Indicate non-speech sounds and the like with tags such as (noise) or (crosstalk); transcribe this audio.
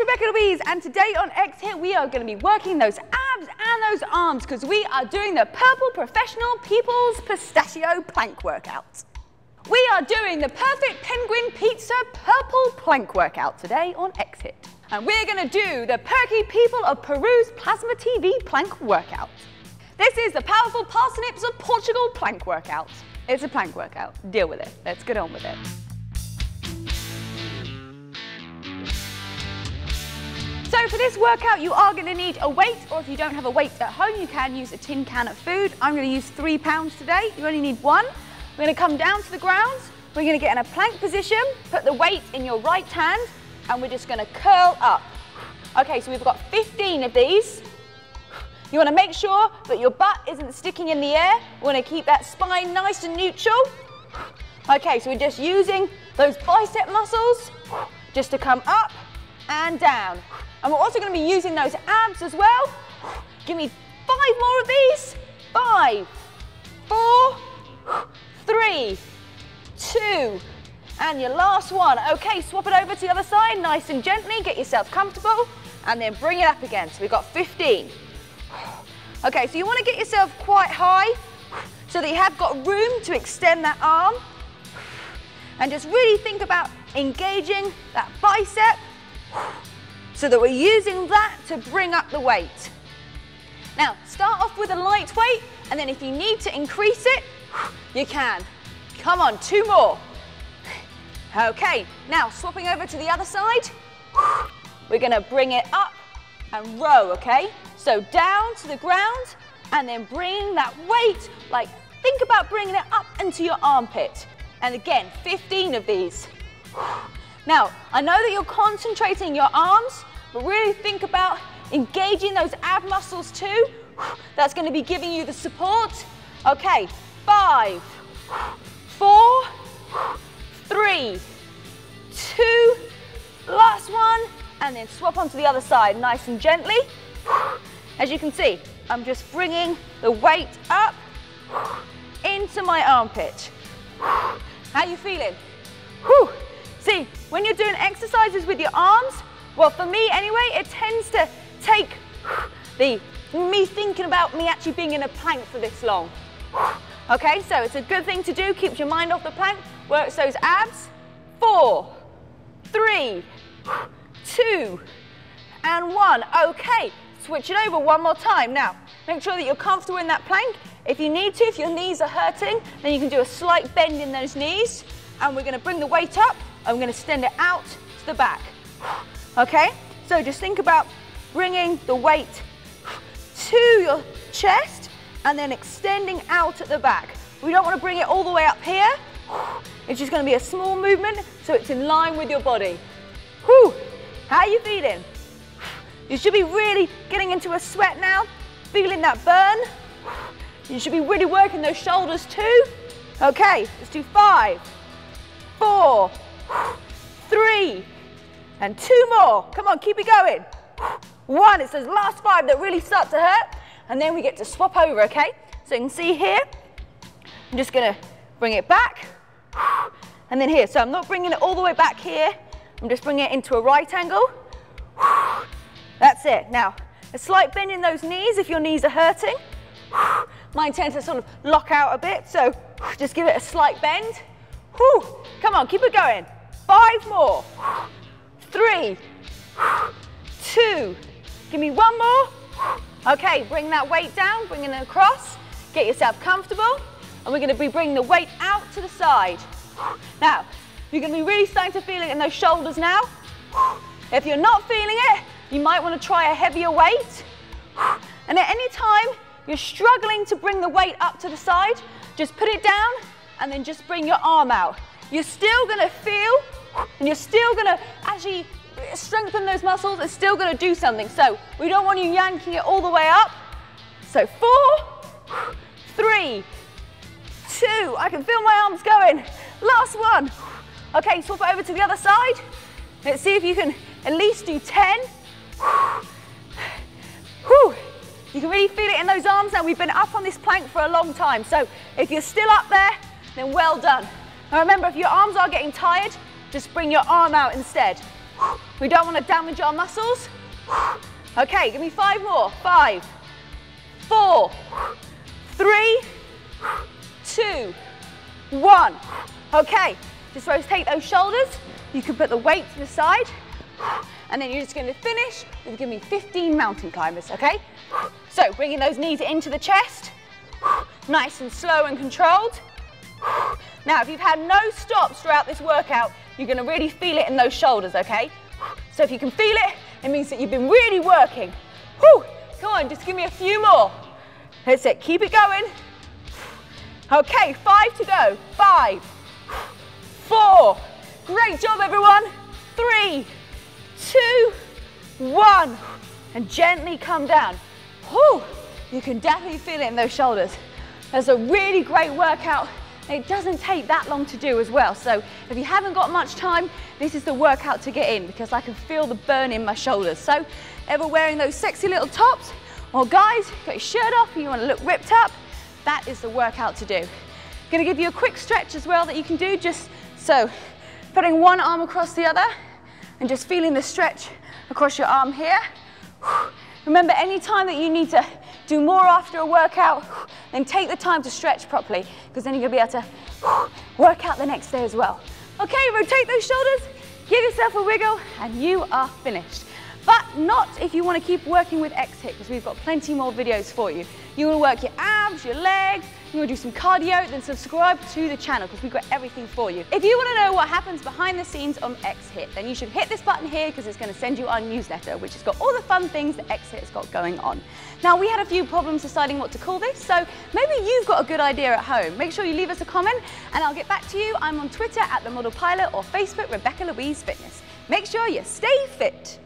Rebecca Louise and today on XHIT we are going to be working those abs and those arms because we are doing the Purple Professional People's Pistachio Plank Workout. We are doing the Perfect Penguin Pizza Purple Plank Workout today on XHIT. And we're going to do the Perky People of Peru's Plasma TV Plank Workout. This is the Powerful Parsnips of Portugal Plank Workout. It's a plank workout. Deal with it. Let's get on with it. So for this workout, you are going to need a weight, or if you don't have a weight at home, you can use a tin can of food. I'm going to use three pounds today. You only need one. We're going to come down to the ground. We're going to get in a plank position, put the weight in your right hand, and we're just going to curl up. Okay, so we've got 15 of these. You want to make sure that your butt isn't sticking in the air. We want to keep that spine nice and neutral. Okay, so we're just using those bicep muscles just to come up and down. And we're also going to be using those abs as well. Give me five more of these. Five, four, three, two, and your last one. Okay, swap it over to the other side, nice and gently. Get yourself comfortable, and then bring it up again. So we've got 15. Okay, so you want to get yourself quite high so that you have got room to extend that arm. And just really think about engaging that bicep so that we're using that to bring up the weight. Now, start off with a light weight, and then if you need to increase it, (sighs) you can. Come on, two more. Okay, now swapping over to the other side, (sighs) we're gonna bring it up and row, okay? So down to the ground, and then bring that weight, like think about bringing it up into your armpit. And again, 15 of these. (sighs) Now, I know that you're concentrating your arms, but really think about engaging those ab muscles too. (sighs) That's going to be giving you the support. Okay, five, four, three, two, last one, and then swap onto the other side nice and gently. (sighs) As you can see, I'm just bringing the weight up (sighs) into my armpit. How you feeling? Whew. See, when you're doing exercises with your arms, well, for me anyway, it tends to take (sighs) the me thinking about me actually being in a plank for this long. (sighs) Okay, so it's a good thing to do. Keeps your mind off the plank. Works those abs. Four, three, (sighs) two, and one. Okay, switch it over one more time. Now, make sure that you're comfortable in that plank. If you need to, if your knees are hurting, then you can do a slight bend in those knees. And we're gonna bring the weight up I'm going to extend it out to the back. (sighs) Okay? So just think about bringing the weight (sighs) to your chest and then extending out at the back. We don't want to bring it all the way up here. (sighs) It's just going to be a small movement so it's in line with your body. How are you feeling? You should be really getting into a sweat now, feeling that burn. You should be really working those shoulders too. Okay, let's do five, four, three, and two more. Come on, keep it going. One, it's those last five that really start to hurt, and then we get to swap over, okay? So you can see here, I'm just gonna bring it back, and then here. So I'm not bringing it all the way back here, I'm just bringing it into a right angle. That's it. Now, a slight bend in those knees if your knees are hurting. Mine tend to sort of lock out a bit, so just give it a slight bend. Come on, keep it going. Five more. Three. Two. Give me one more. Okay, bring that weight down, bring it across. Get yourself comfortable. And we're going to be bringing the weight out to the side. Now, you're going to be really starting to feel it in those shoulders now. If you're not feeling it, you might want to try a heavier weight. And at any time you're struggling to bring the weight up to the side, just put it down and then just bring your arm out. You're still going to feel and you're still to actually strengthen those muscles. It's still to do something. So we don't want you yanking it all the way up. So four, three, two. I can feel my arms going. Last one. Okay, swap it over to the other side. Let's see if you can at least do 10. Whew. You can really feel it in those arms now. We've been up on this plank for a long time. So if you're still up there, then well done. Now remember, if your arms are getting tired, just bring your arm out instead. We don't want to damage our muscles. Okay, give me five more. Five, four, three, two, one. Okay, just rotate those shoulders. You can put the weight to the side. And then you're just gonna finish with give me 15 mountain climbers, okay? So bringing those knees into the chest. Nice and slow and controlled. Now, if you've had no stops throughout this workout, you're gonna really feel it in those shoulders, okay? So if you can feel it, it means that you've been really working. Whew. Come on, just give me a few more. That's it, keep it going. Okay, five to go. Five, four, great job everyone. Three, two, one. And gently come down. Whew. You can definitely feel it in those shoulders. That's a really great workout. It doesn't take that long to do as well. So if you haven't got much time, this is the workout to get in because I can feel the burn in my shoulders. So ever wearing those sexy little tops, or guys, got your shirt off and you want to look ripped up, that is the workout to do. Gonna give you a quick stretch as well that you can do just so. Putting one arm across the other and just feeling the stretch across your arm here. Remember, any time that you need to do more after a workout, (sighs) then take the time to stretch properly because then you're gonna be able to (sighs) work out the next day as well. Okay, rotate those shoulders, give yourself a wiggle, and you are finished. But not if you want to keep working with XHIT because we've got plenty more videos for you. You want to work your abs, your legs, you want to do some cardio, then subscribe to the channel because we've got everything for you. If you want to know what happens behind the scenes on XHIT, then you should hit this button here because it's going to send you our newsletter, which has got all the fun things that XHIT's got going on. Now, we had a few problems deciding what to call this, so maybe you've got a good idea at home. Make sure you leave us a comment and I'll get back to you. I'm on Twitter at The Model Pilot or Facebook Rebecca Louise Fitness. Make sure you stay fit.